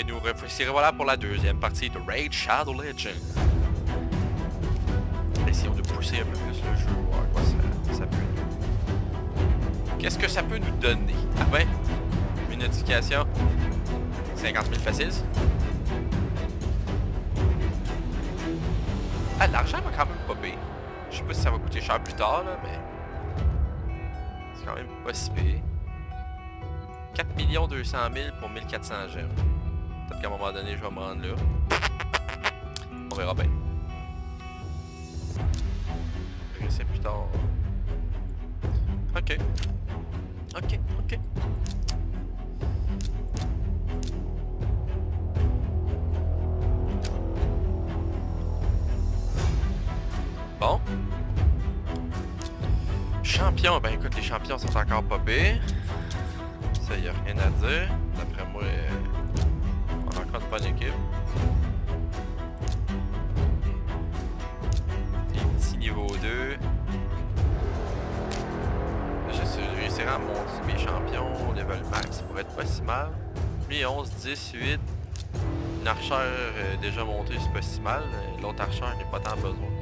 Et nous revoilà pour la deuxième partie de Raid Shadow Legend. Essayons de pousser un peu plus le jeu, voir quoi ça, peut Qu'est-ce que ça peut nous donner? Ah ben, une notification. 50 000 faciles. Ah, l'argent va quand même pas pire. Je sais pas si ça va coûter cher plus tard, là, mais... C'est quand même pas si pire. 4 200 000 pour 1400 gemmes. Peut-être qu'à un moment donné, je vais me rendre là. On verra bien. Je sais plus tard. Ok. Ok, ok. Bon. Champion, ben écoute, les champions sont encore pas pires. Ça, y a rien à dire. Bonne équipe. Niveau 2. Je réussirai à monter mes champions level max pour être pas si mal. Lui 11, 10, 8. Une archère euh, déjà montée, c'est pas si mal. L'autre archère n'est pas tant besoin.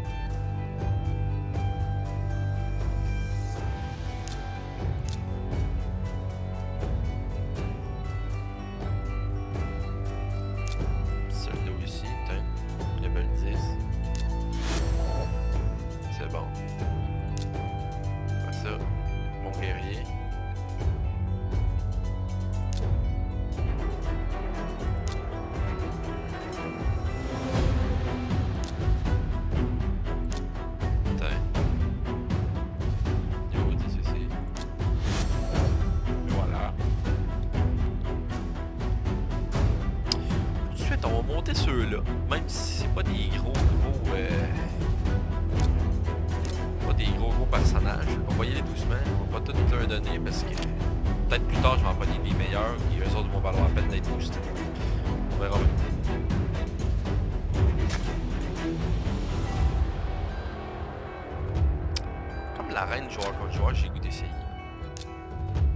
J'ai le goût d'essayer.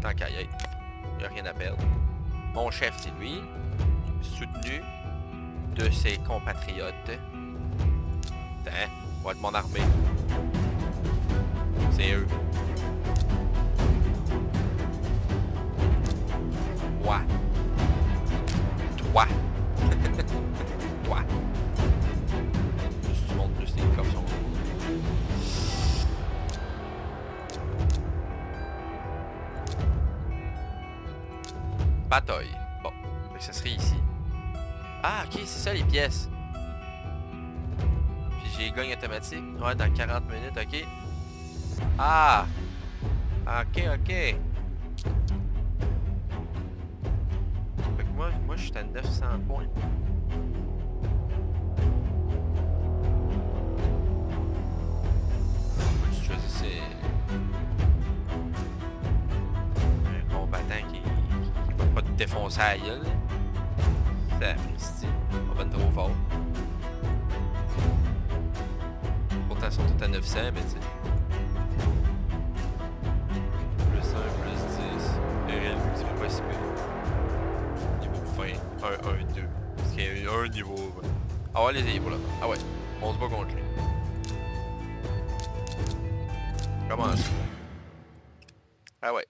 Tant qu'à y être. A rien à perdre. Mon chef, c'est lui. Soutenu de ses compatriotes. Tiens, va être mon armée. C'est eux. Toi. Toi. Bataille. Bon. Ça serait ici. Ah, ok, c'est ça les pièces. Puis j'ai gagne automatique. Ouais, dans 40 minutes, ok. Ah! Ok, ok. Fait que moi, moi je suis à 900 points. Faut que tu choisisses un combattant défoncer à la gueule. Ça, Christy, on va être trop fort. Pourtant, ils sont tous à 900, mais tu sais. Plus 1, plus 10. Et réel, c'est pas si pire. Niveau fin, 1, 1, 2. Parce qu'il y a un niveau. Ah ouais, les livres là. Ah ouais, on se bat contre lui. Commence. Ah ouais,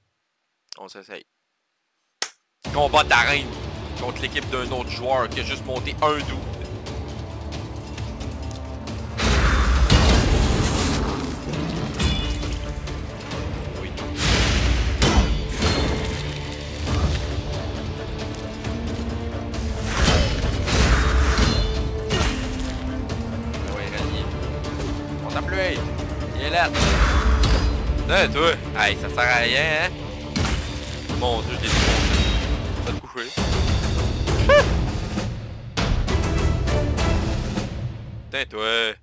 on s'essaye. Combat d'arène contre l'équipe d'un autre joueur qui a juste monté un double. Oui. Ah. On t'appuie. Il est là. Là, toi. Hey, ça sert à rien, hein? Mon dieu, je l'ai Putain, toi.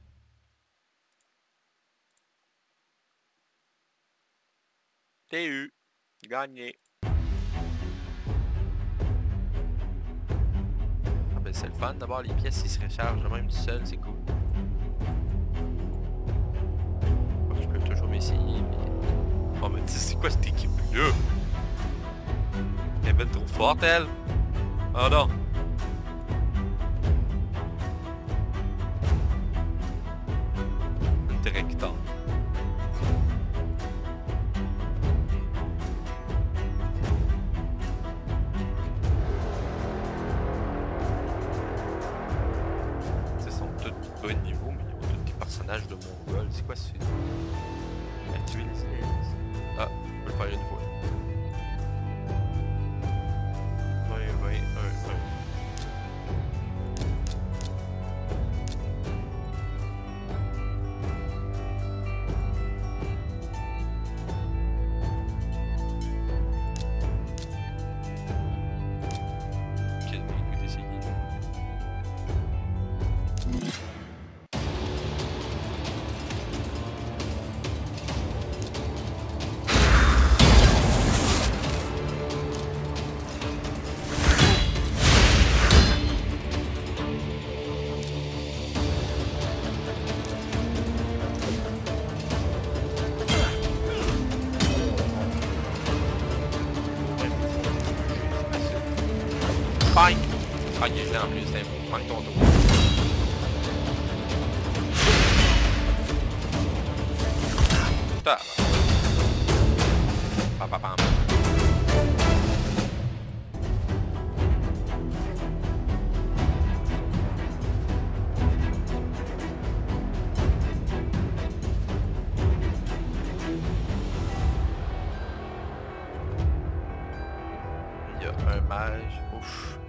T'es eu. Gagné. Ah ben c'est le fun d'abord les pièces ils se rechargent même tout seul, c'est cool. Je peux toujours m'essayer mais. Oh mais tu sais, c'est quoi cette équipe là? Jeg ble truffet til. Hør da. Il y a un mage. Ouf.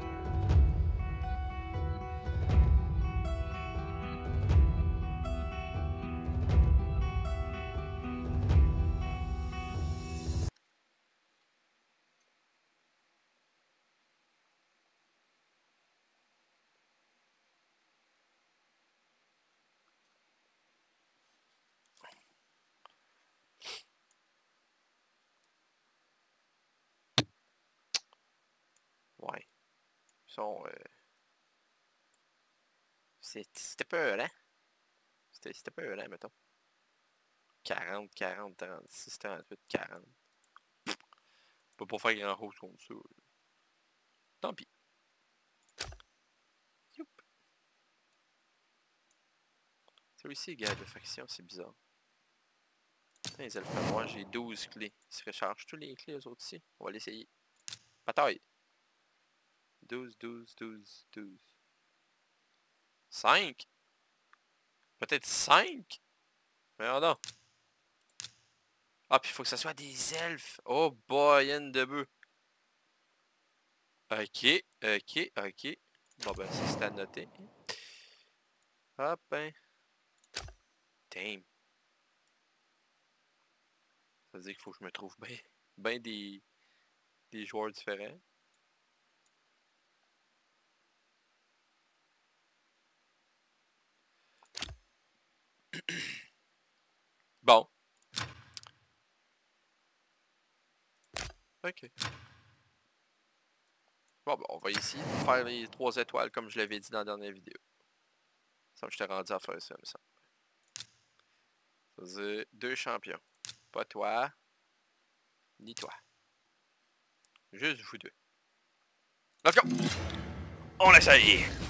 Sont... euh, C'était peur, hein? C'était peur, hein, mettons. 40, 40, 36, 38, 40. Pas pour faire grand chose contre ça. Tant pis. Aussi égal de faction, c'est bizarre. Noirs, j'ai 12 clés. Ils se rechargent tous les clés, eux autres ici. On va l'essayer. Bataille! 12, 12, 12, 12. 5? Peut-être 5? Mais non. Ah, puis il faut que ça soit des elfes. Oh boy, N de bœuf. Ok, ok, ok. Bon ben, ça c'est à noter. Hop, ben. Damn. Ça veut dire qu'il faut que je me trouve bien des, des joueurs différents. Bon. Ok. Bon, ben, on va ici faire les trois étoiles comme je l'avais dit dans la dernière vidéo. Ça me j'étais rendu à faire ça, me semble. Ça dire deux champions. Pas toi, ni toi. Juste vous deux. Let's go! On essaye!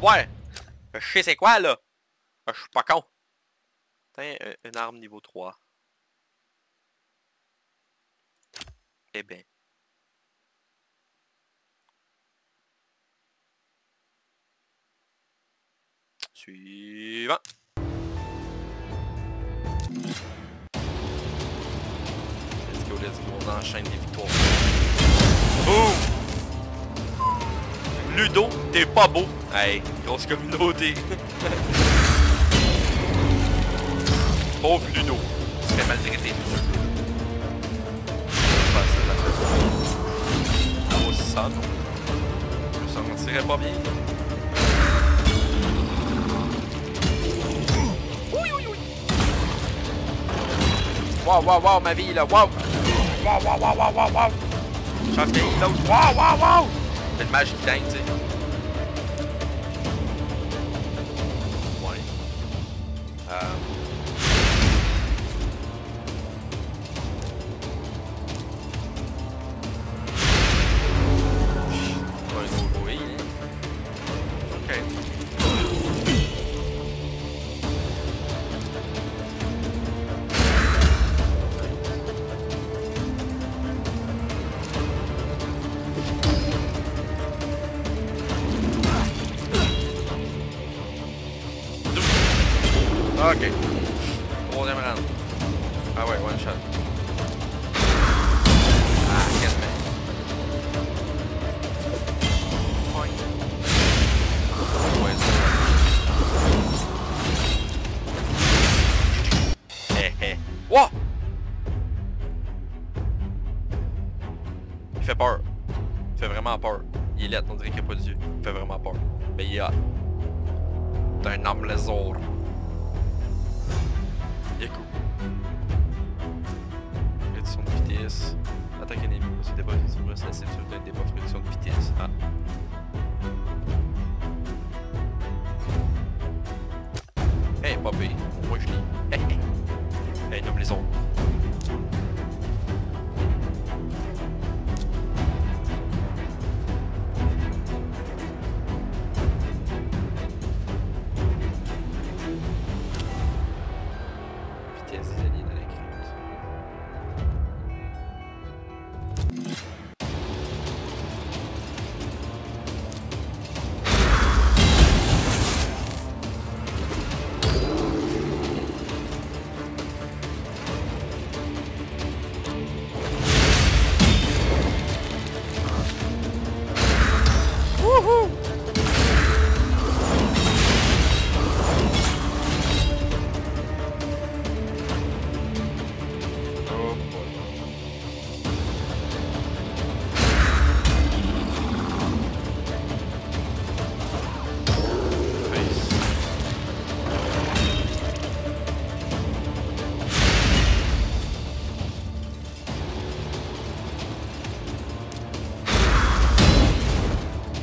voir. Je sais c'est quoi là? Ah, Je suis pas con. Putain, un- une arme niveau 3. Eh ben. Suivant. Let's go, let's go. On enchaîne les victoires. Boom! Ludo, t'es pas beau. Hey, grosse communauté. Pauvre Ludo. Se fait maltraiter. Oh, ça, non. Je me sentirais pas bien. Wow, wow, wow, ma vie, là. Wow, wow, wow, wow, wow. Chance qu'il y l'autre. Wow, wow, wow. Imagine, magic dainty. T'es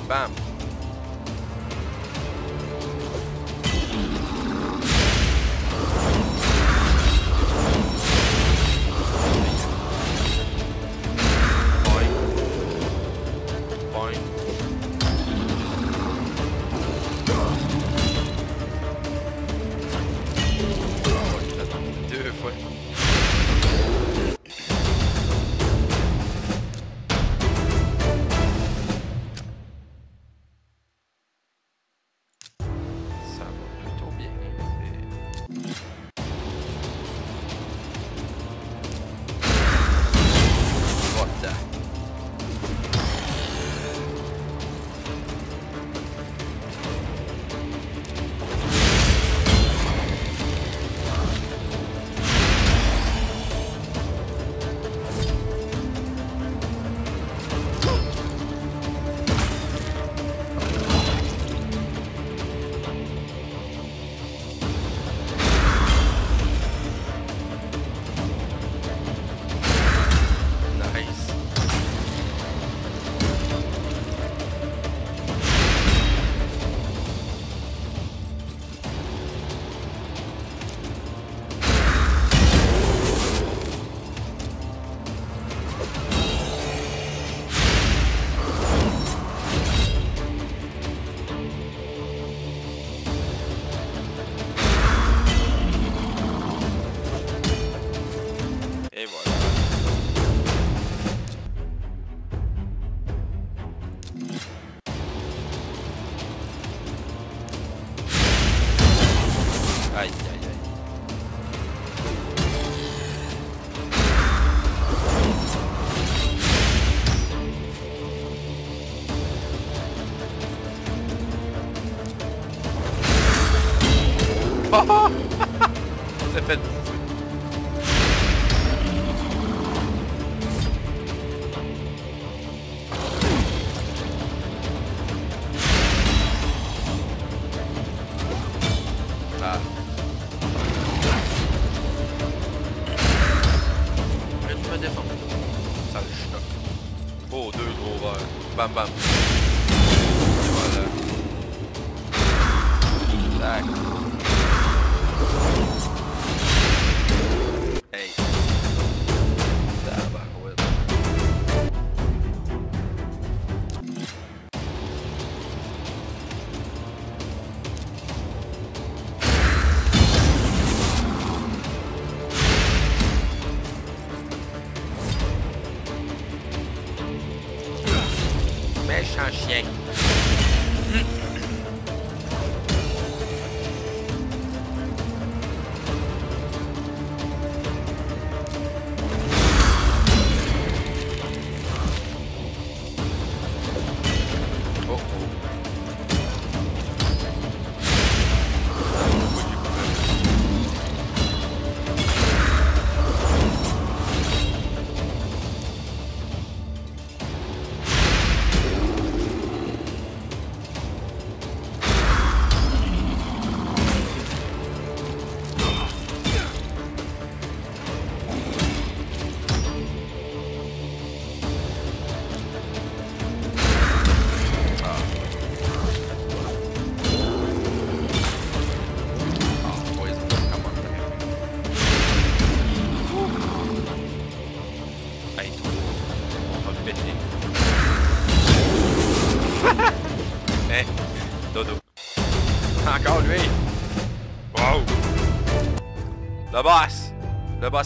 Bam.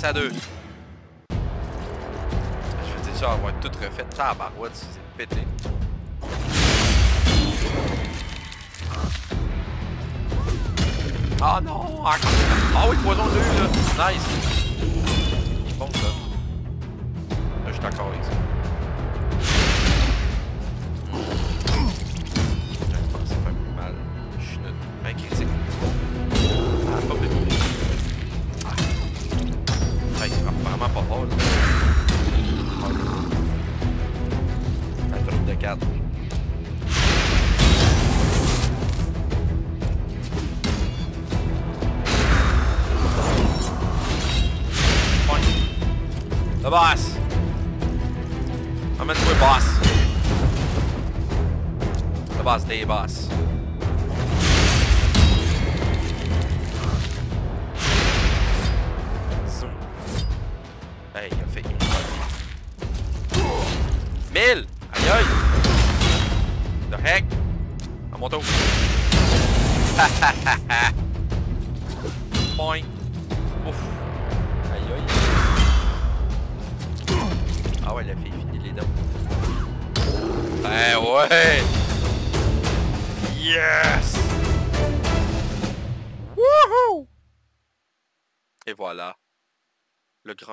à deux. Je me dis, genre, va être tout refait. Tabarouette, c'est pété. Ah non. Ah oui, poison 2 là. Nice. Bon ça. Là, je suis d'accord avec ça. the boss.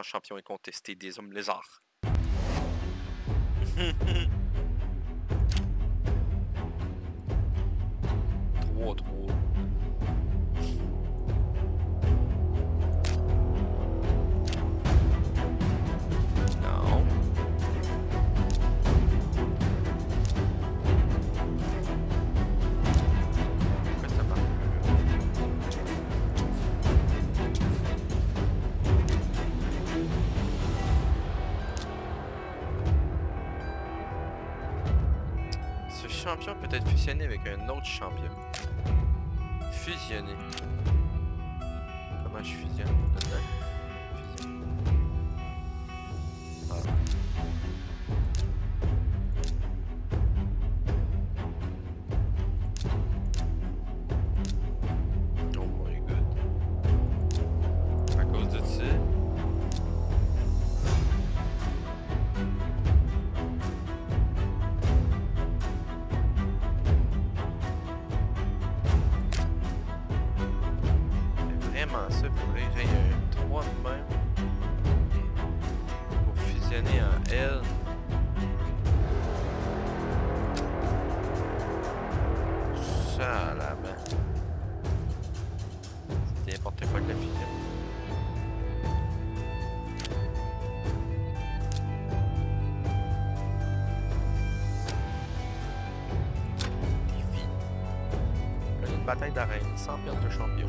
champion est contesté des hommes lézards. bataille d'Arène sans perdre de champion.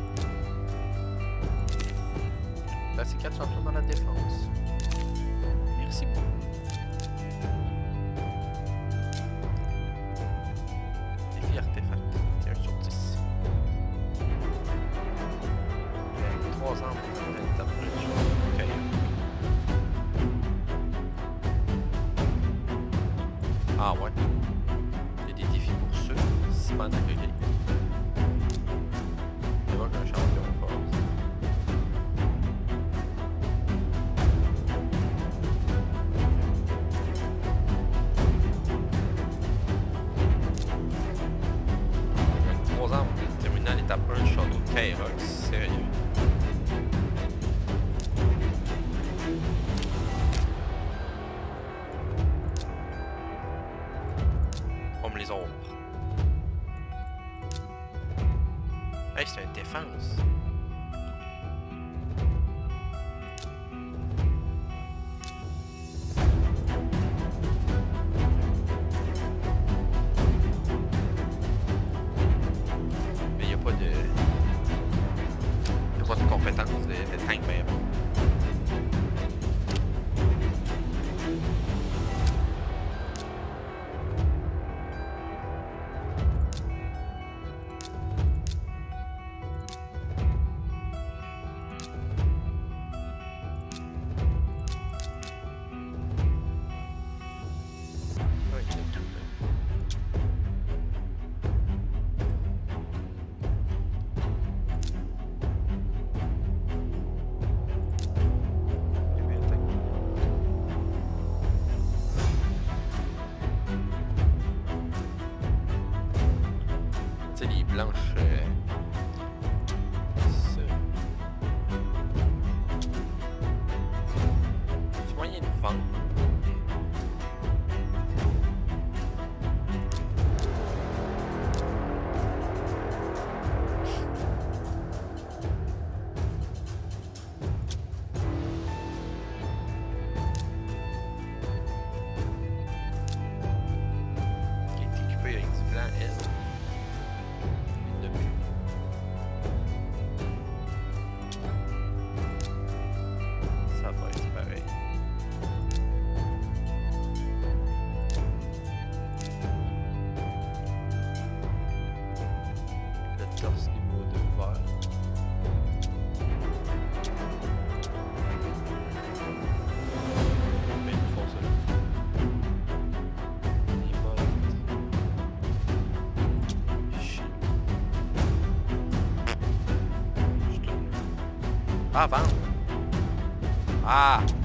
他啊。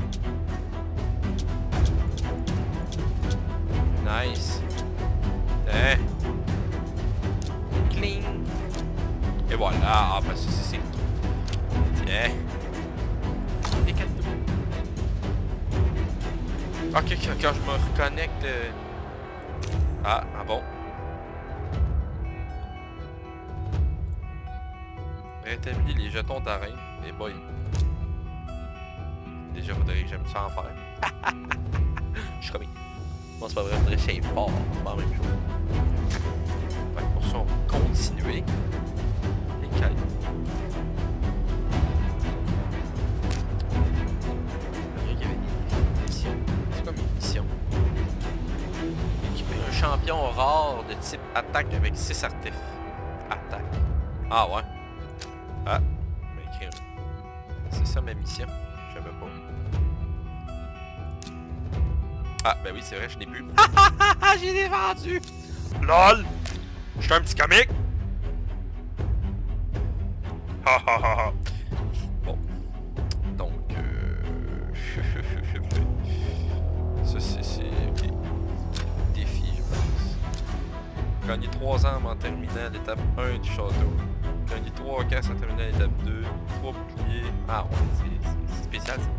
champion rare de type attaque avec 6 artefacts. Attaque. Ah ouais. Ah. C'est ça ma mission. Je savais pas. Ah ben oui c'est vrai je n'ai plus. J'ai des vendus LOL Je suis un petit comique Ha ha ha ha Gagné 3 armes en terminant l'étape 1 du château. Gagné 3 casques en terminant l'étape 2. 3 boucliers. Ah ouais, c'est spécial ça.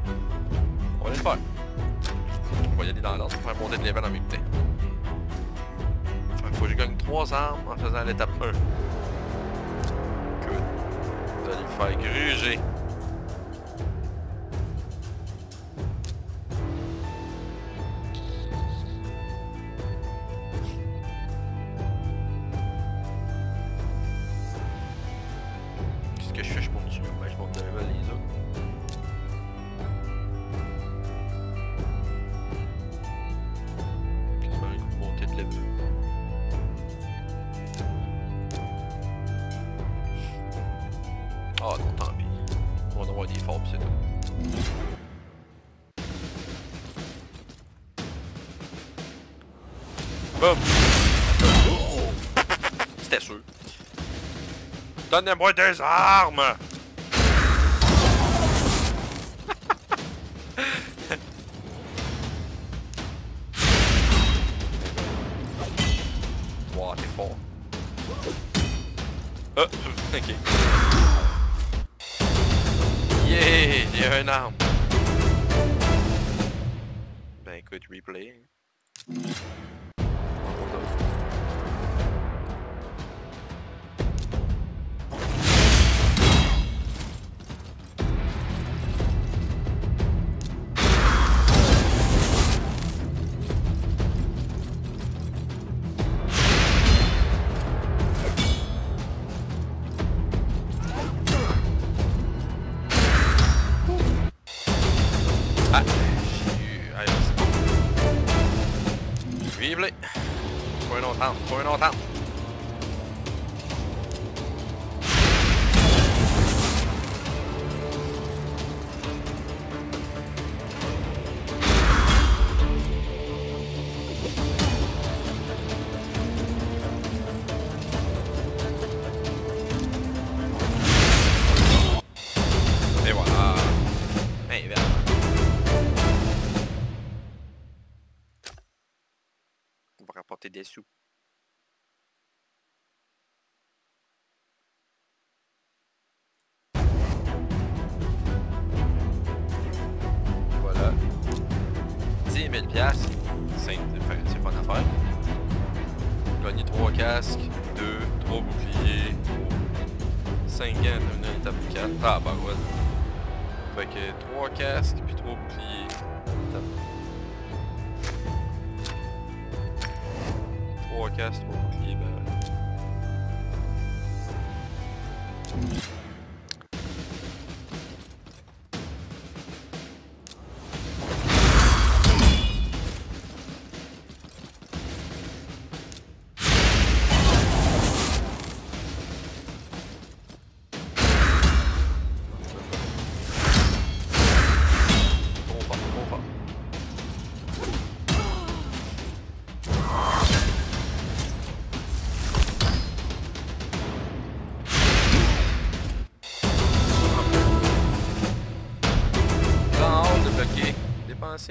On va aller le faire. On va y aller dans l'ordre pour faire monter de level en même temps. Il faut que je gagne 3 armes en faisant l'étape 1. Good. Vous allez me faire gruger. Donnez-moi des armes! wow,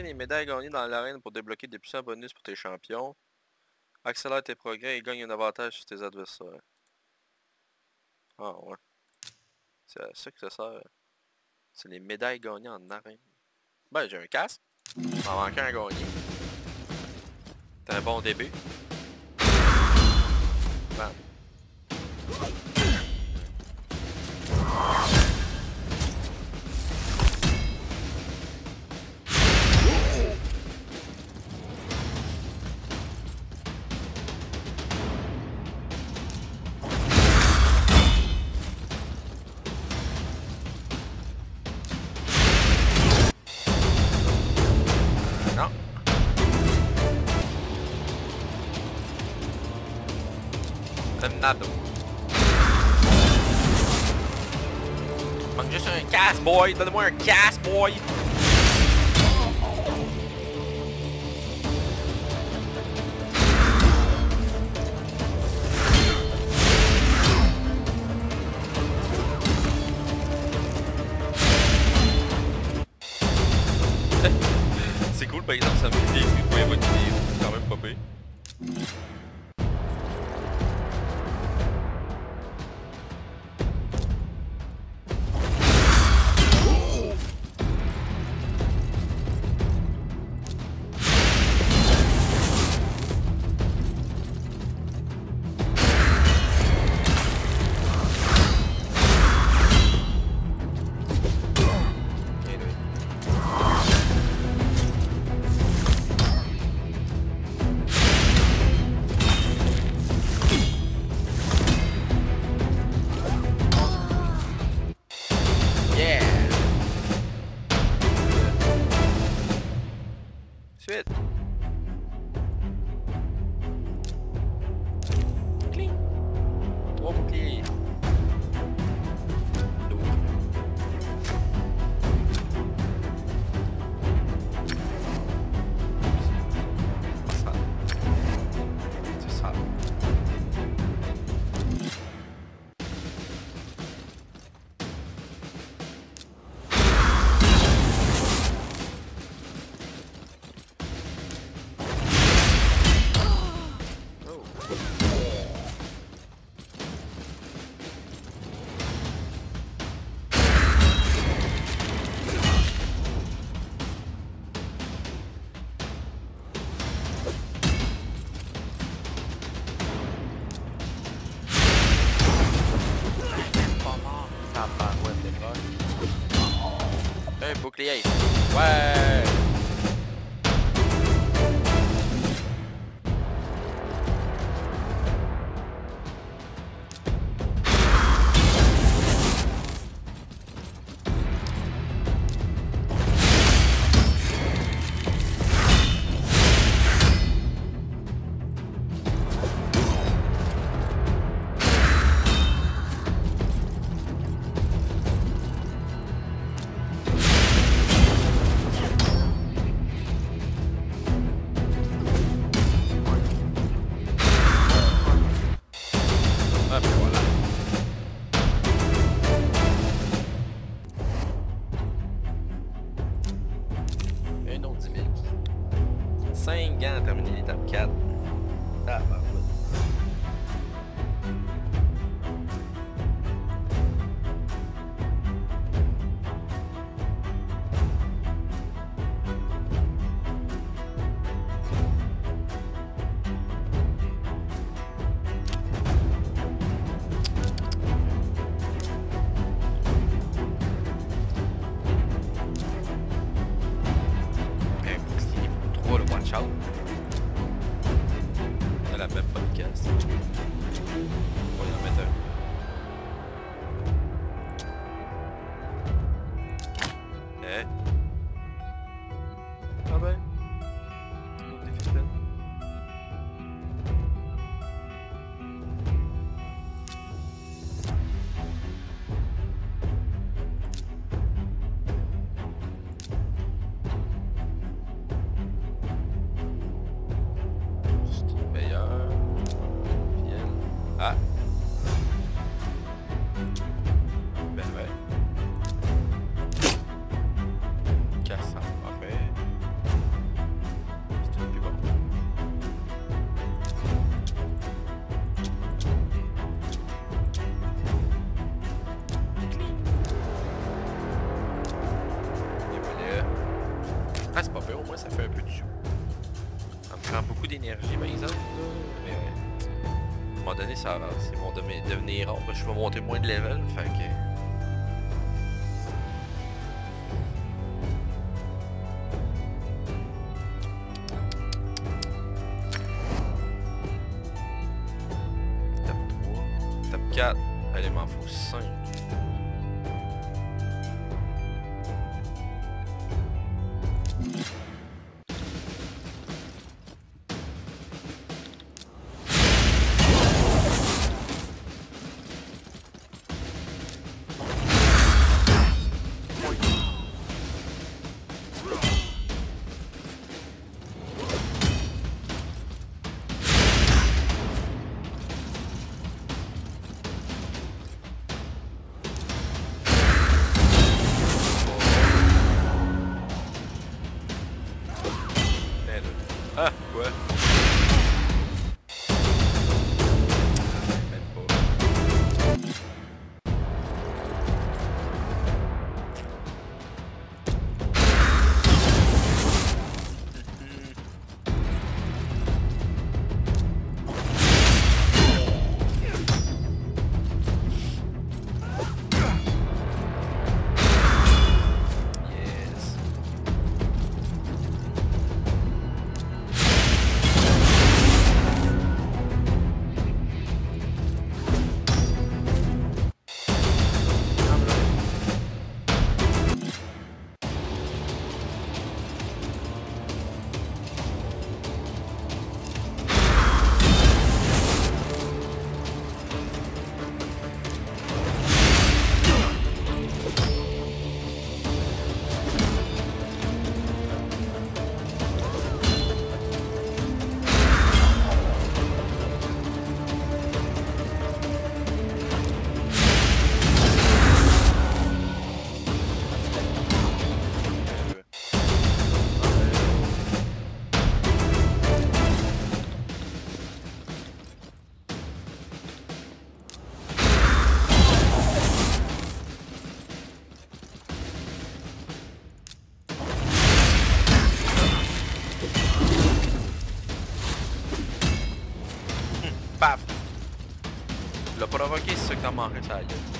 les médailles gagnées dans l'arène pour débloquer des puissants bonus pour tes champions. Accélère tes progrès et gagne un avantage sur tes adversaires. Ah ouais. C'est à ça que ça sert. C'est les médailles gagnées en arène. Ben j'ai un casque. en manquait un gagné. C'est un bon début. Un casse, boy. Donne-moi un casse, boy. Moins de level. Tu l'as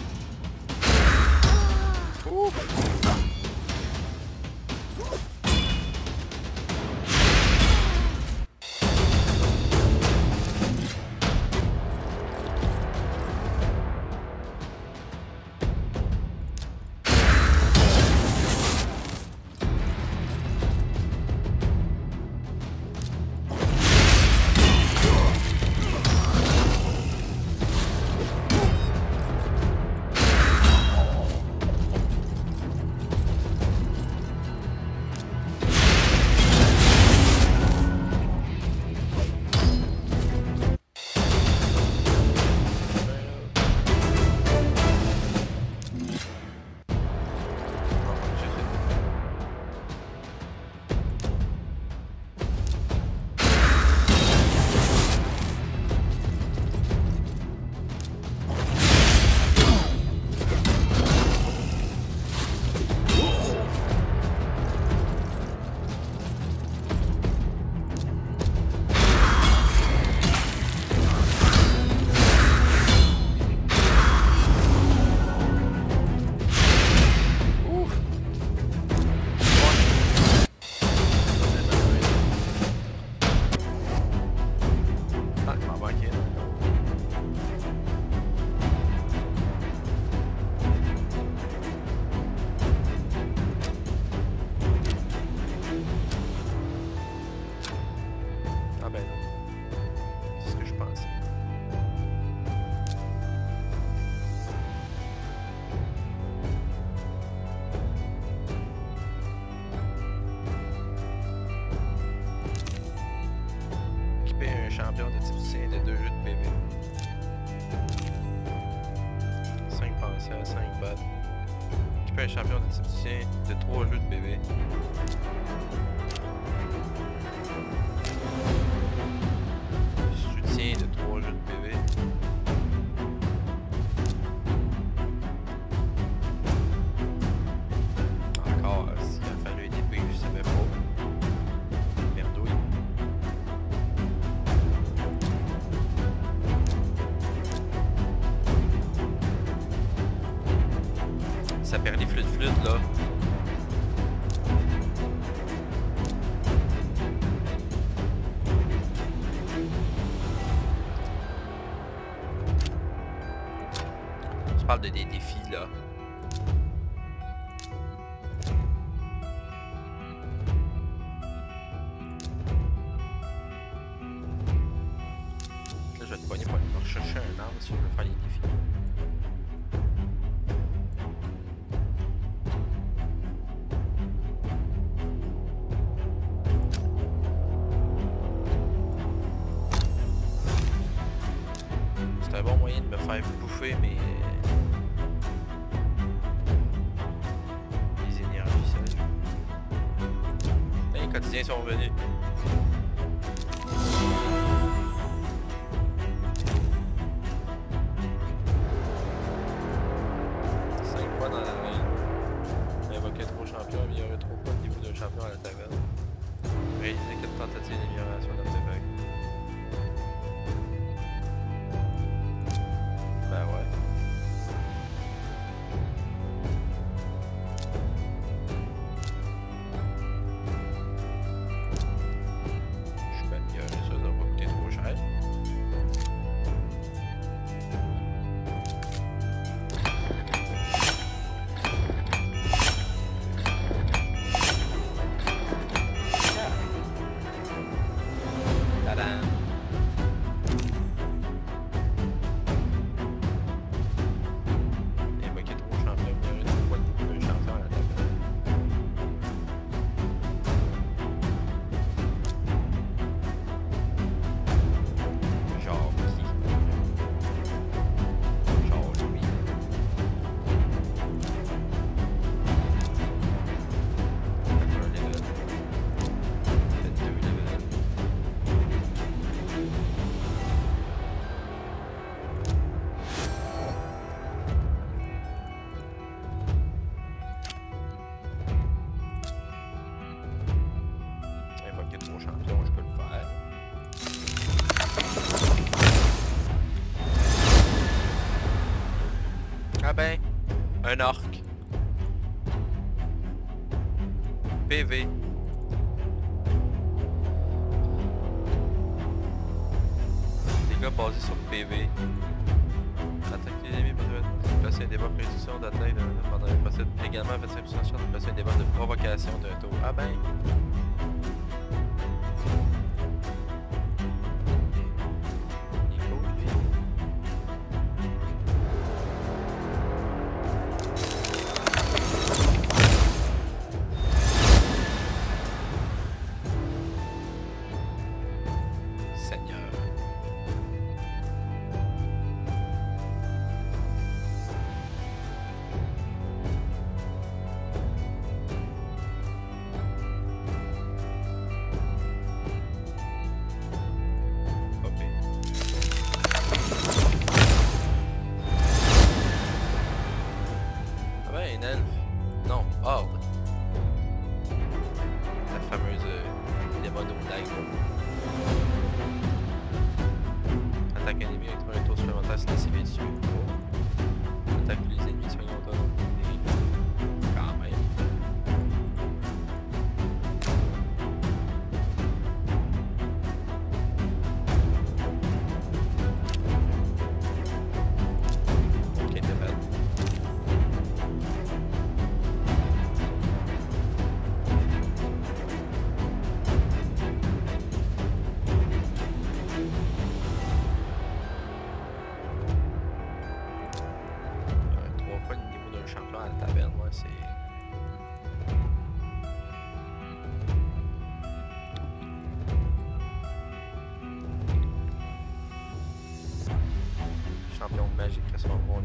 également fait ça de passer une débat de provocation d'un taux. Ah ben,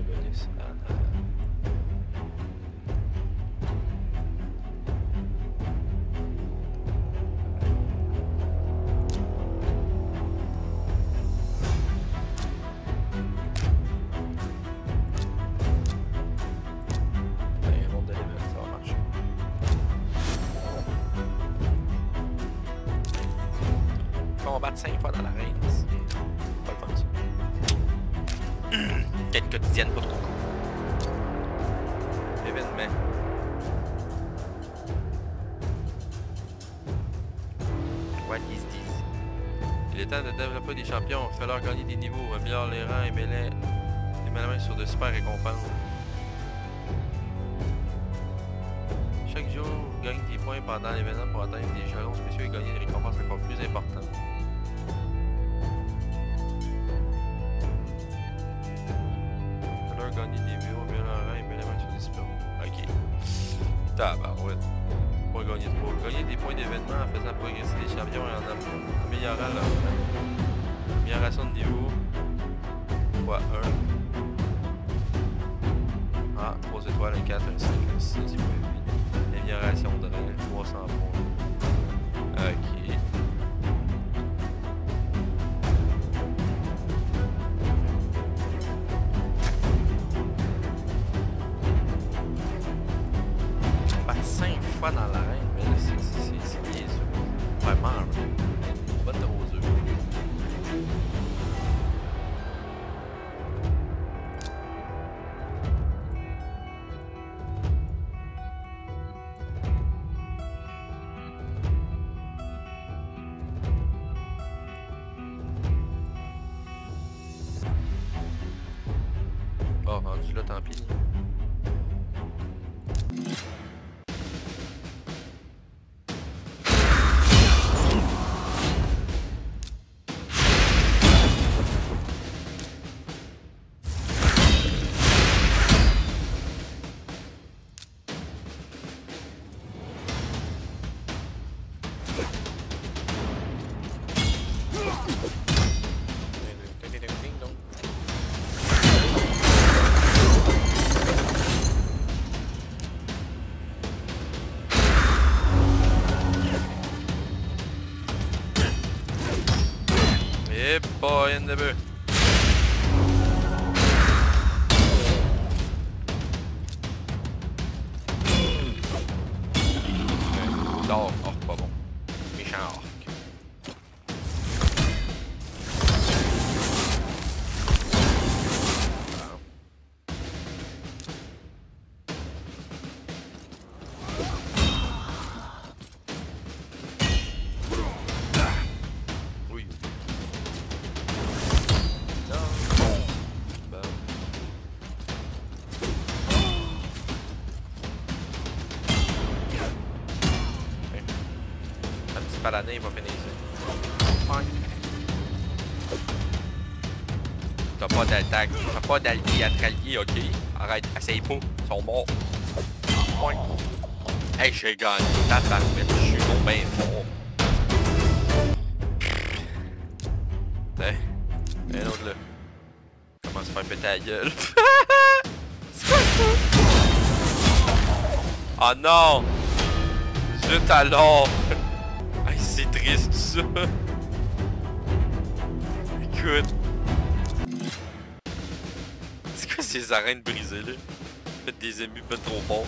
accountabilities. Temps de développer des champions, falloir gagner des niveaux, améliorer les rangs et mêler les mains sur de super récompenses. Chaque jour, gagne des points pendant l'événement pour atteindre des jalons spéciaux et gagner des récompenses encore plus importantes. falloir gagner des bureaux, bien rang et bien sur des super. Ok. Tabarouette. D'événement en faisant progresser les champions et en améliorant leur rang. Amélioration de niveau. Fois 1. Ah, 3 étoiles, un 4, un 5, un 6, 8. Amélioration de rang, 300 points. never. Paladin, il va finir ici. T'as pas d'attaque, t'as pas d'allié à te rallier, ok? Arrête, essaye pas, ils sont morts. Ouais. Hey, j'ai gagné, tabarouette, je suis ben fort. Hey, un autre là. Commence à faire péter la gueule? C'est quoi ça? Oh non! Zut alors! Écoute. C'est quoi ces arènes brisées là? Faites des ennemis pas trop forts.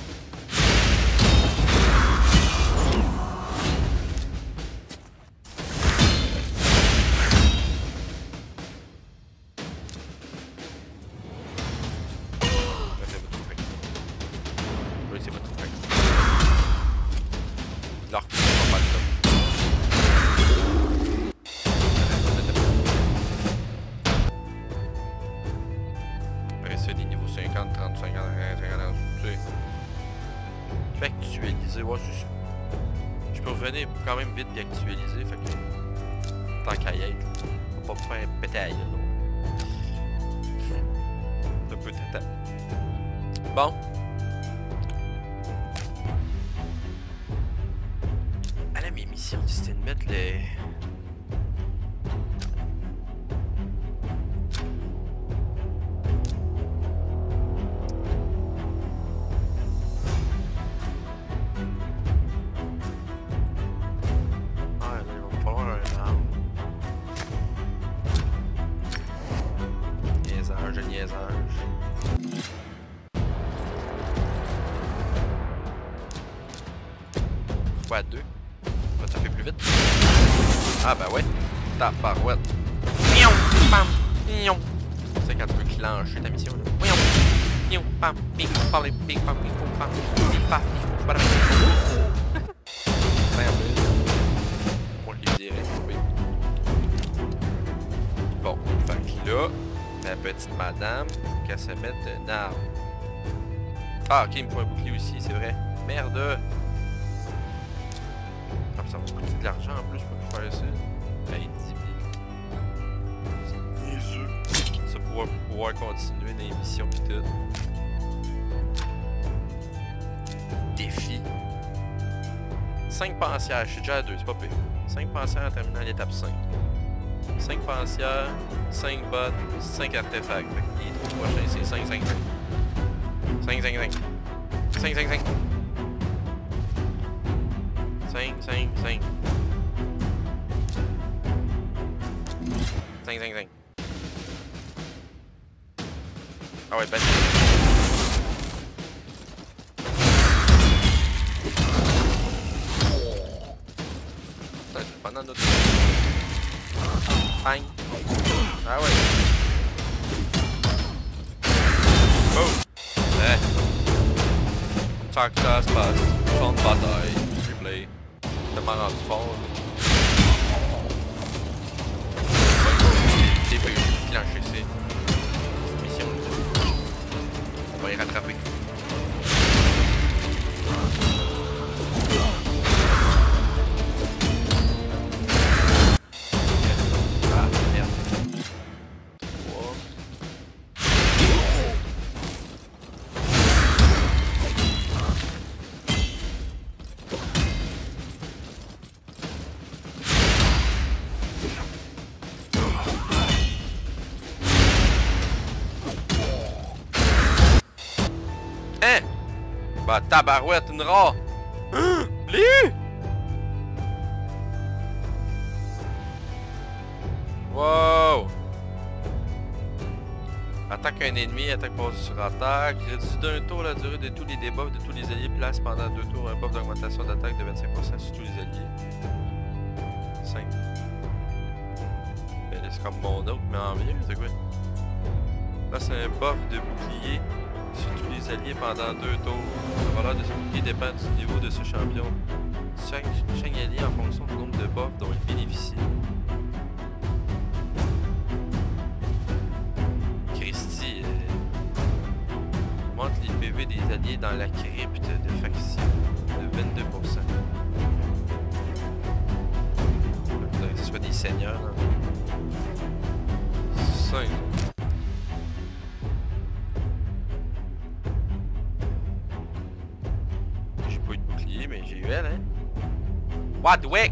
Plus vite. Ah bah ouais. Tabarouette. Bam! Miaou! C'est quand tu clencher ta mission là. Bam! Bing! Bam! Bing! Bam! Bam! On lui dirait. Oui. Bon, fait que là, la petite madame, qu'elle se mette de arbre. Ah, ok, il me faut un bouclier aussi, c'est vrai. Merde! Comme ça va me coûter de l'argent en plus pour faire ça. Ben, 10 000. C'est sûr. Ça pour pouvoir continuer l'émission pis tout. Défi. 5 pensières, je suis déjà à 2, c'est pas pire. 5 pensières en terminant l'étape 5. 5 pensières, 5 bottes, 5 artefacts. Fait que les trois prochains, c'est 5, 5, 5. 5, 5, 5. 5, 5, 5. 5, 5, 5. 5, 5, 5. Ah ouais, ben... Putain, c'est pendant notre... Bang. Ah ouais. Oh! Eh. Tac, ça se passe. Tellement rendu tabarouette, une rare! Hein? Lui? Wow! Attaque un ennemi, attaque basée sur attaque. Réduit d'un tour la durée de tous les debuffs de tous les alliés. Place pendant deux tours un buff d'augmentation d'attaque de 25% sur tous les alliés. 5. Ben c'est comme mon autre, mais en vieux, c'est quoi? Là, c'est un buff de bouclier les alliés pendant deux tours. La valeur de ce bouclier dépend du niveau de ce champion. Chaque, allié en fonction du nombre de buffs dont il bénéficie. Christy euh, augmente les PV des alliés dans la crypte de faction de 22%. Il faudrait que soit des seigneurs. là. 5. Wadwick! Ok.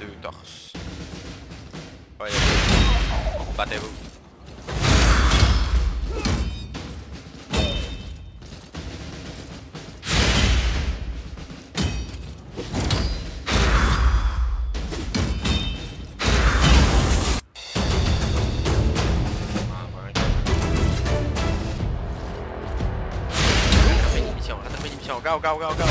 dodoes 把这个小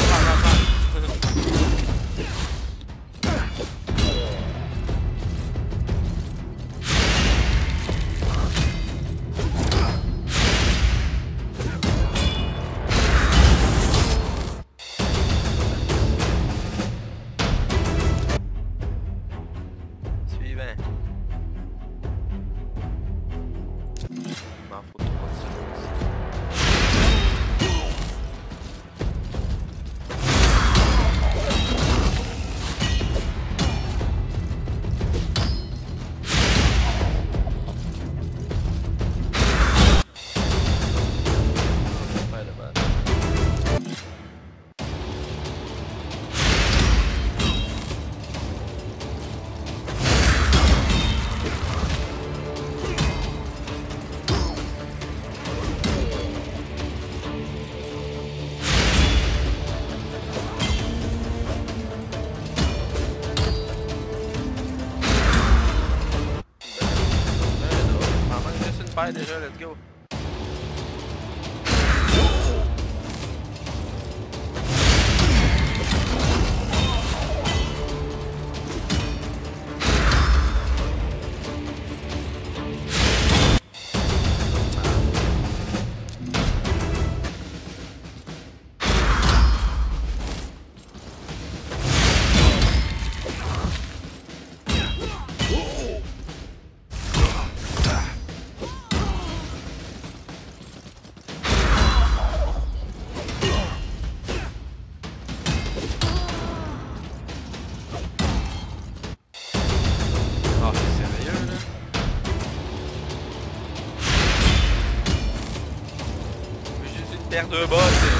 vers deux boss.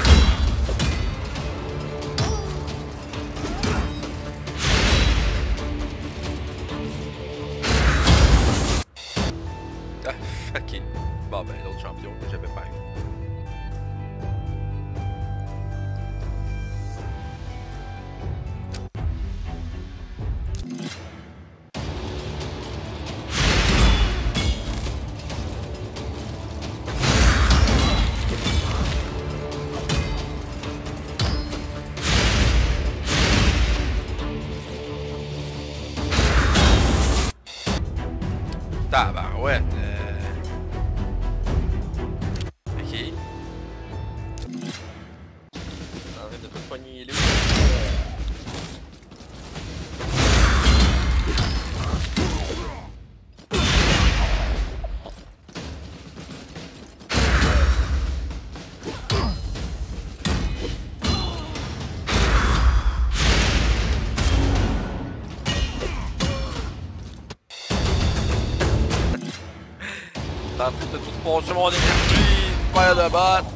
on se demande une petite paille à la.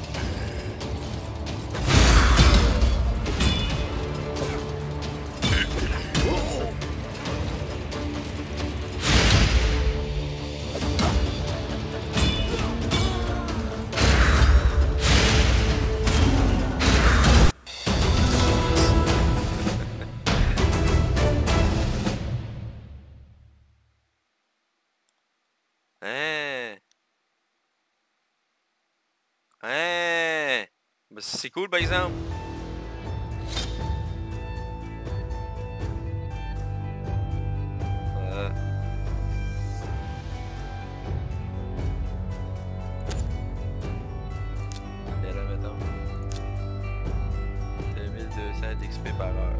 cool par exemple. Euh... Là, mettons. 2200 XP par heure.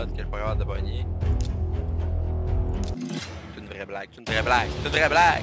mode que je suis pas capable de bogner. C'est une vraie blague, c'est une vraie blague, c'est une vraie blague!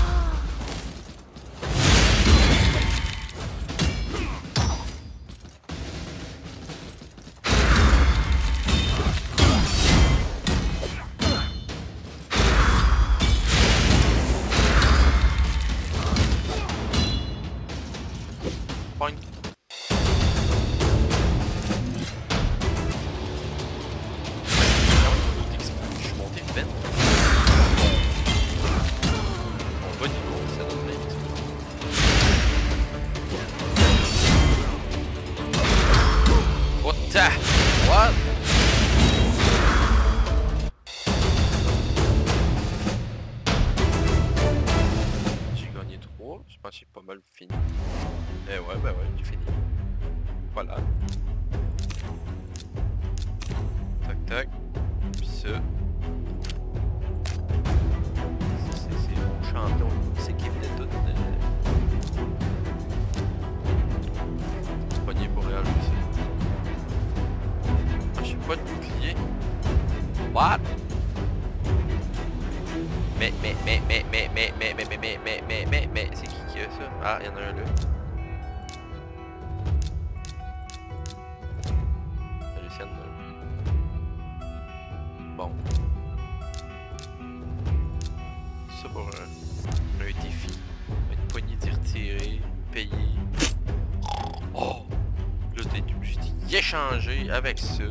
avec ça.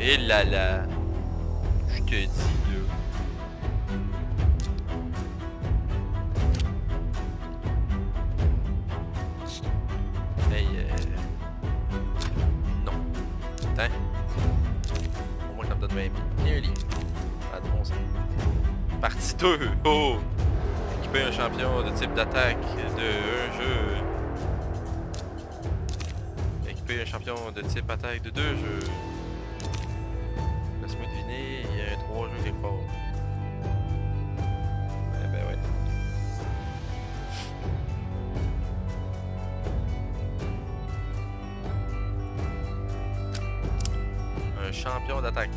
Et là là. avec de deux jeux. Laisse-moi deviner, il y a trois jeux quelque part. Eh ben ouais. Un champion d'attaque.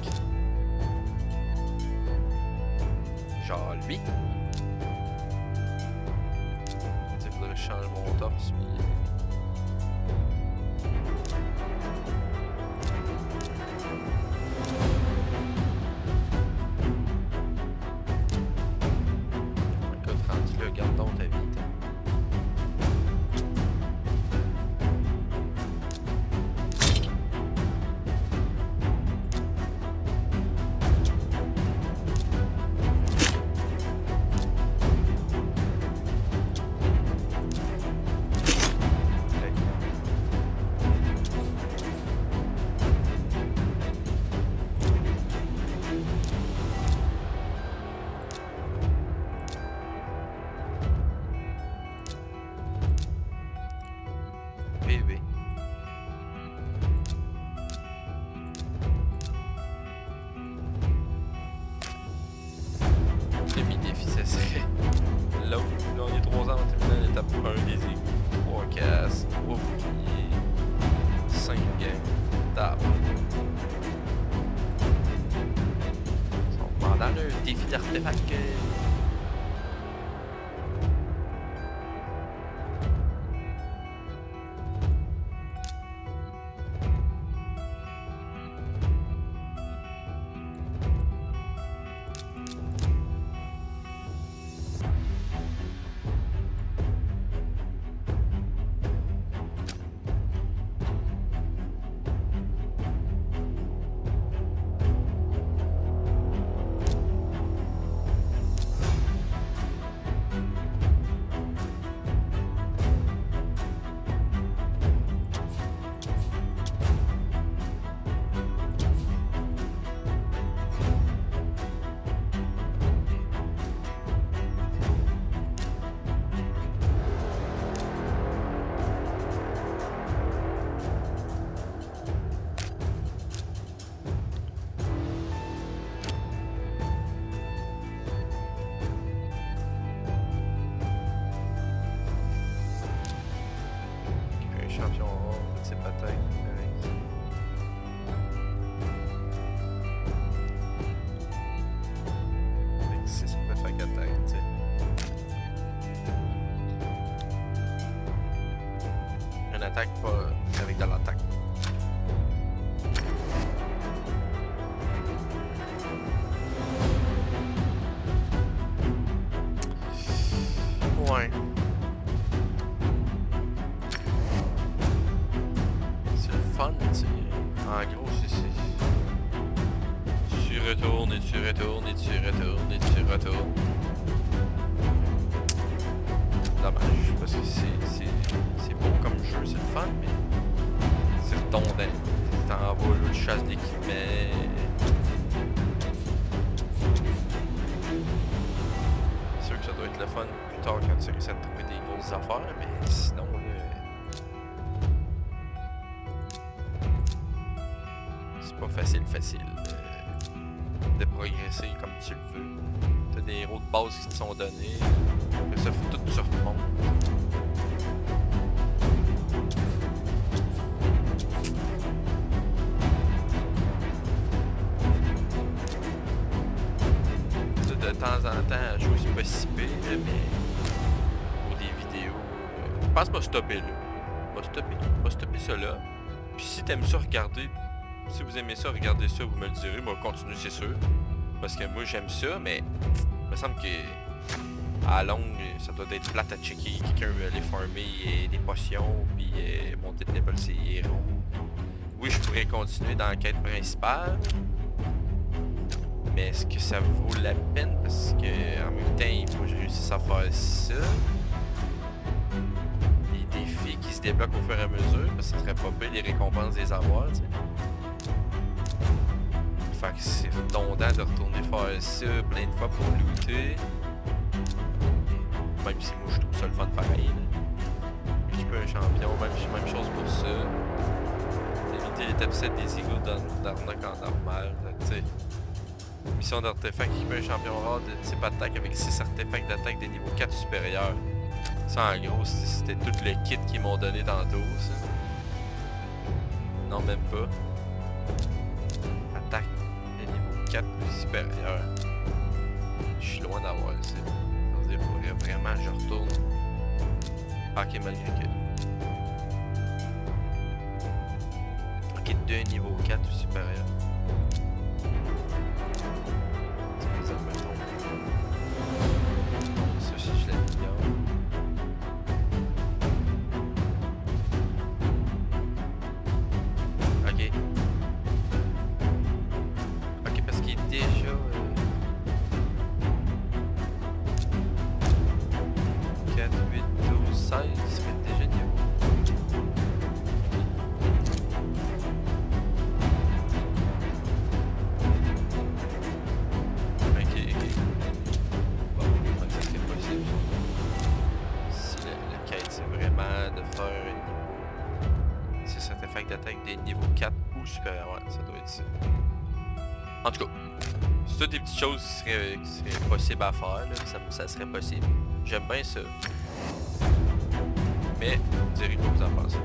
stopper là. Va stopper, stopper ça là. Puis si t'aimes ça, regardez. Si vous aimez ça, regardez ça, vous me le direz. Moi, continue, c'est sûr. Parce que moi, j'aime ça, mais... Il me semble que... À longue, ça doit être plate à checker. Quelqu'un veut aller farmer et des potions, puis euh, monter de l'épaule ses héros. Oui, je pourrais continuer dans la quête principale. Mais est-ce que ça vaut la peine? Parce que en même temps, il faut que je réussisse à faire ça. Débloquent au fur et à mesure, parce que ça serait pas pire les récompenses des sais. Fait que c'est redondant de retourner faire ça plein de fois pour looter. Même si moi je trouve ça le fun pareil. Je un champion, même, même chose pour ça. Éviter les top 7 des égouts d'arnaque en normal. Tu sais. Mission d'artefact équiper un champion rare de type attaque avec 6 artefacts d'attaque des niveaux 4 supérieurs. Ça en gros c'était tout le kit qu'ils m'ont donné tantôt ça. Non même pas. Attaque des niveaux 4 supérieurs. Je suis loin d'avoir ça. Ça veut dire faudrait vraiment je retourne. Ok malgré que. Ok, deux niveaux 4 supérieurs. Possibles à. Ça, serait possible. J'aime bien ça. Mais, vous direz quoi vous en pensez?